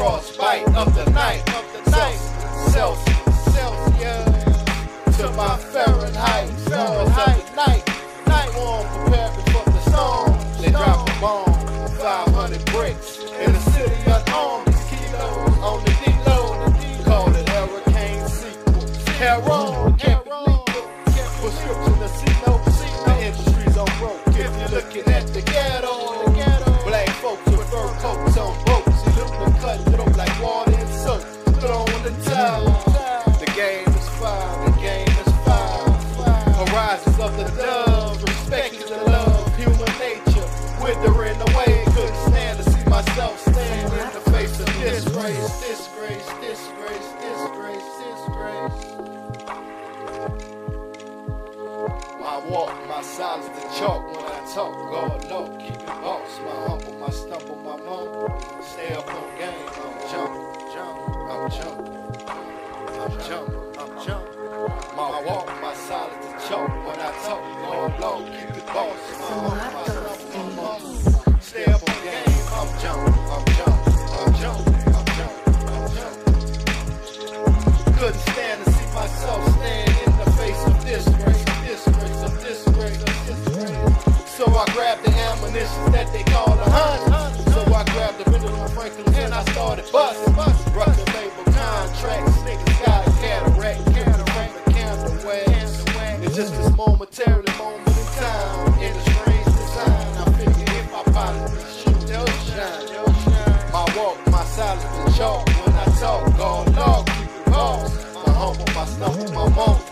frostbite of the night, of the night. Celsius, Celsius, to my Fahrenheit, Fahrenheit, night, night. Warm, preparing for the storm. They drop a bomb. 500 bricks in the city unarmed. These kilos on the D-load, call it hurricane sequel. Heron, can't. Prescription to see no the industry's on broke. If you're looking at the ghetto, walk, my silence the chalk when I talk. God low, keep it boss. My humble, my stumble, my mumble. Stay up on game. I'm jumping, jumping, I'm jumping. I'm jumping, I'm jumping. My walk, my silence the chalk when I talk. God ammunition that they call a hunt. So I grabbed the Benjamin Franklin and I started busting. Record label contracts, niggas got a cataract, cataract, candle wax. It's just this momentary moment in time. In a strange design, I figure if I pilot this shit, they'll shine. My walk, my silence, the chalk. When I talk, God, Lord, keep it boss. My humble, my stumble, my moment.